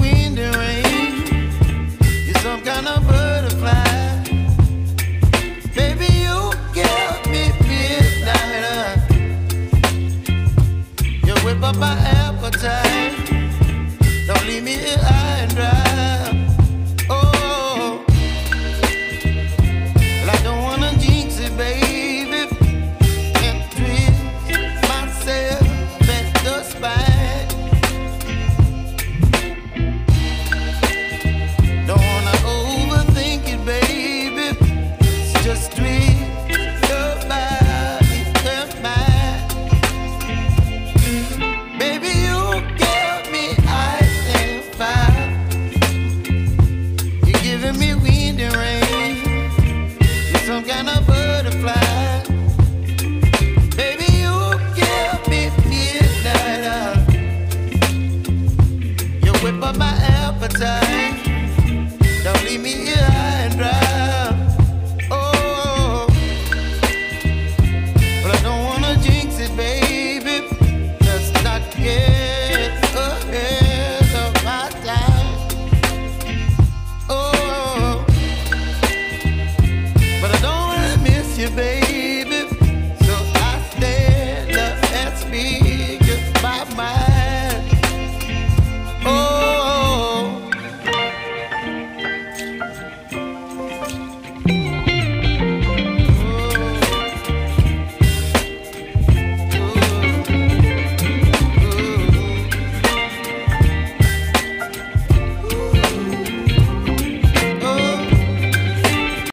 wind and rain. You're some kind of butterfly. carry me here.